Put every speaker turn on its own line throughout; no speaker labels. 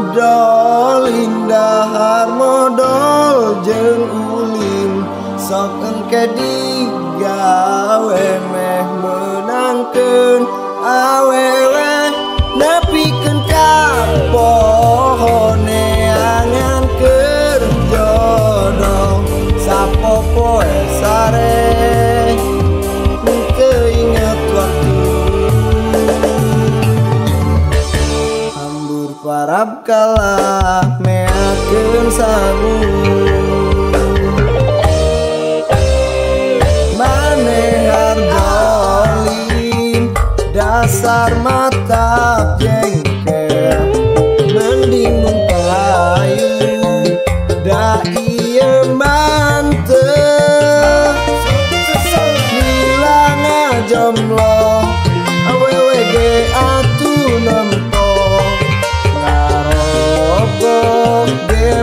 Dol indah harmodol jeng ulin sok engke di harap kalah meyakin sabun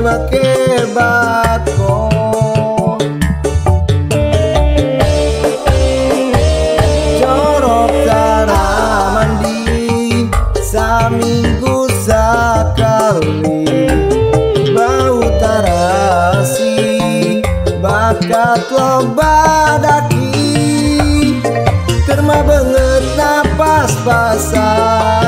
make Jorok cara mandi Saminggu sekali. Bau terasi Bakat lomba daki. Kerma banget napas basah.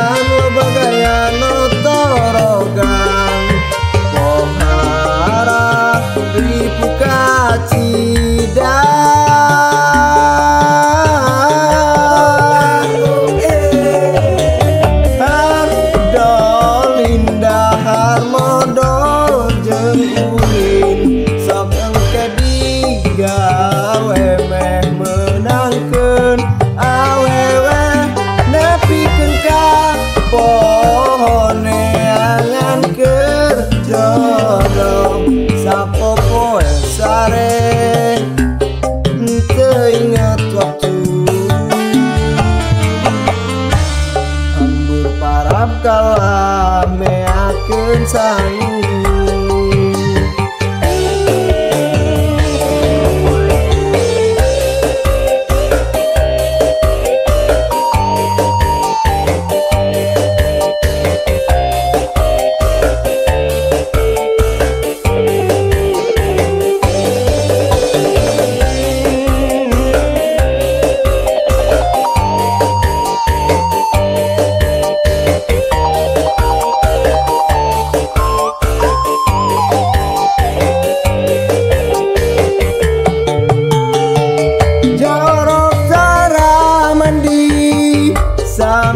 sebab kalah meyakin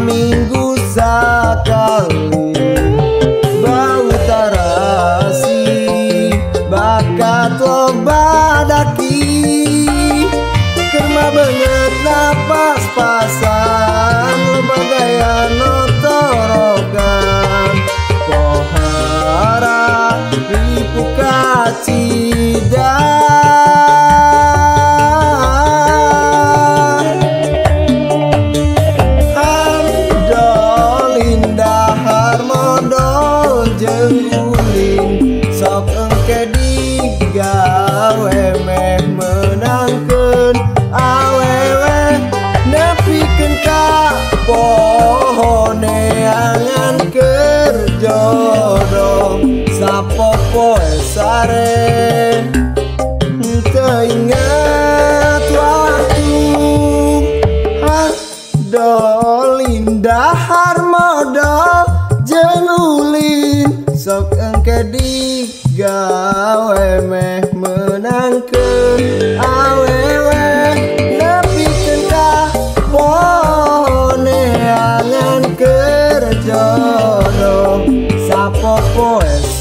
Minggu saka. yang ketiga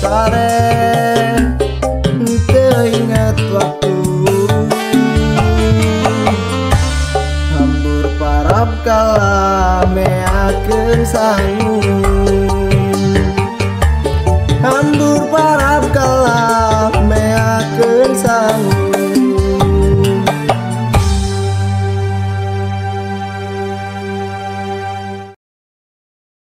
sare teingat waktu. Hambur parap kala meaken sangu. Hambur parap kala meaken sangu.